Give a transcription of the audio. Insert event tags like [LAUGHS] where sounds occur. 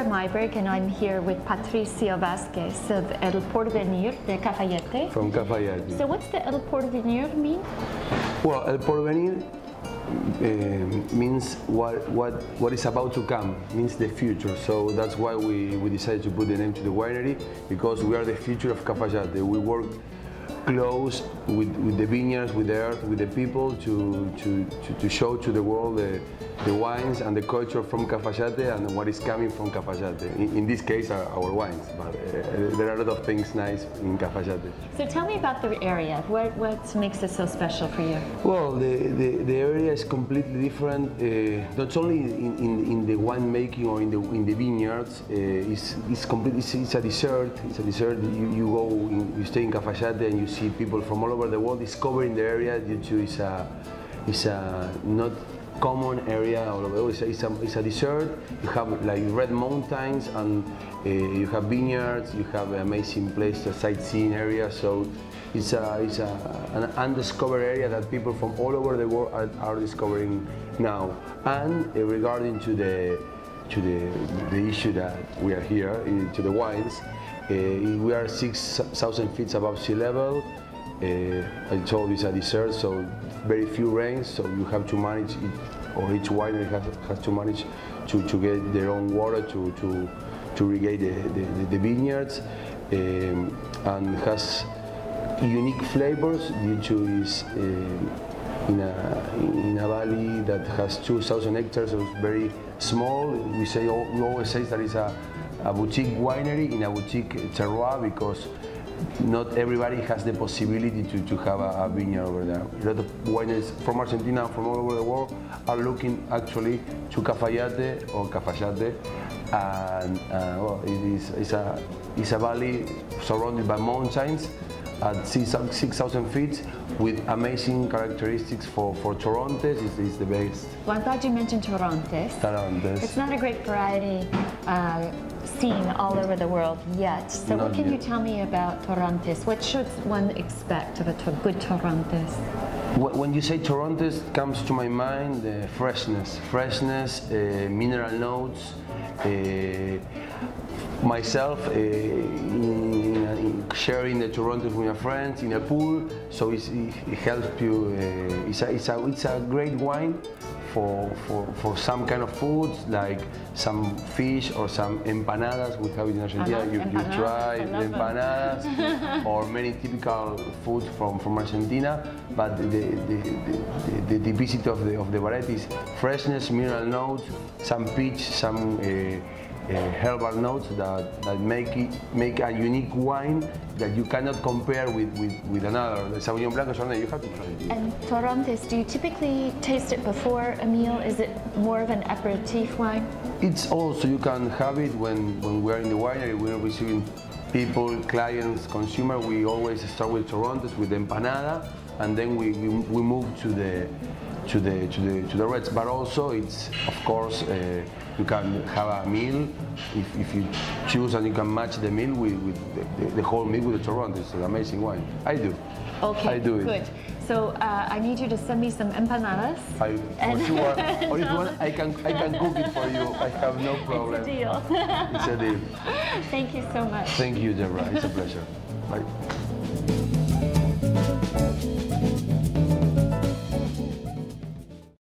Meiburg, and I'm here with Patricio Vazquez of El Porvenir de Cafayate. From Cafayate. So what's the El Porvenir mean? Well, El Porvenir uh, means what, what, what is about to come, means the future. So that's why we, we decided to put the name to the winery, because we are the future of Cafayate. We work close with, with the vineyards, with the earth, with the people to, to, to, to show to the world the, the wines and the culture from Cafayate and what is coming from Cafayate. In, in this case, our, our wines, but uh, there are a lot of things nice in Cafayate. So tell me about the area. What, what makes it so special for you? Well, the, the, the area is completely different, uh, not only in, in, in the winemaking or in the, in the vineyards, uh, it's, it's, complete, it's, it's, a desert, it's a desert, you, you go, in, you stay in Cafayate and you see people from all over the world discovering the area due to it's a, it's a not common area. It's a, it's a, desert. You have like red mountains and uh, you have vineyards. You have amazing place, a sightseeing area. So it's a, it's a, an undiscovered area that people from all over the world are, are discovering now. And uh, regarding to the to the, the issue that we are here, uh, to the wines, uh, we are 6,000 feet above sea level. Uh, I told it's a desert, so very few rains, so you have to manage, it, or each winery has, has to manage to, to get their own water to, to, to irrigate the, the, the vineyards, um, and has unique flavors due to its uh, in a, in a valley that has 2,000 hectares, so it's very small. We say we always say that it's a, a boutique winery in a boutique terroir because not everybody has the possibility to, to have a, a vineyard over there. A lot of wineries from Argentina, and from all over the world, are looking actually to Cafayate or Cafayate, and uh, well, it is, it's, a, it's a valley surrounded by mountains at 6,000 feet with amazing characteristics for, for Torrontes. It's, it's the best. Well, I'm glad you mentioned Torontes. Torrontes. It's not a great variety uh, seen all over the world yet. So Not what can yet. you tell me about Torrontes? What should one expect of a to- good Torrontes? Wh- When you say Torrontes, comes to my mind the freshness, freshness, uh, mineral notes. Uh, myself uh, in, in, in sharing the Torrontes with my friends in a pool, so it's, it, helps you. Uh, it's, a, it's, a, it's a great wine for, for, for some kind of foods like some fish or some empanadas. We have in Argentina. Uh-huh, You, you try the empanadas [LAUGHS] or many typical foods from, from Argentina, but the, the, the, the, the of the, of the varieties, freshness, mineral notes, some peach, some uh, uh, Uh, herbal notes that, that make it make a unique wine that you cannot compare with, with, with another. The Sauvignon Blanc Chardonnay, you have to try it. And Torrontes, do you typically taste it before a meal? Is it more of an aperitif wine? It's also, you can have it when, when we're in the winery, we're receiving people, clients, consumer. We always start with Torrontes, with empanada, and then we, we, we move to the, to the, to the, to the reds. But also it's, of course, uh, you can have a meal if, if you choose and you can match the meal with, with the, the, the whole meal with the Toronto. It's an amazing wine. I do. Okay, I do it. good. So uh, I need you to send me some empanadas. I, for sure. [LAUGHS] Or if you want, I can, I can cook it for you. I have no problem. It's a deal. It's a deal. [LAUGHS] Thank you so much. Thank you, Deborah. It's a pleasure. Bye.